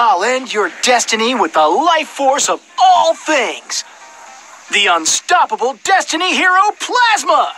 I'll end your destiny with the life force of all things. The unstoppable Destiny Hero Plasma!